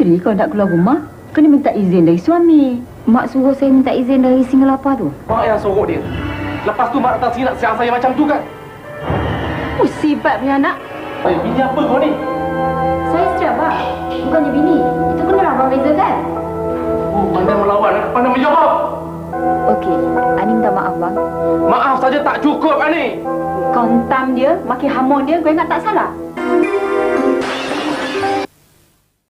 isteri kalau nak keluar rumah, kena minta izin dari suami. Mak suruh saya minta izin dari singa lapar tu. Mak yang sorok dia. Lepas tu mak datang sini nak siang saya macam tu kan? Musibat punya anak. Ayo, bini apa kau ni? Saya isteri abang. Bukannya bini. Itu kena abang beza kan? Oh, pandai melawan. Pandai menjawab. Okey, Ani minta maaf bang. Maaf saja tak cukup Ani. Kau hentam dia, makin hamon dia, kau ingat tak salah?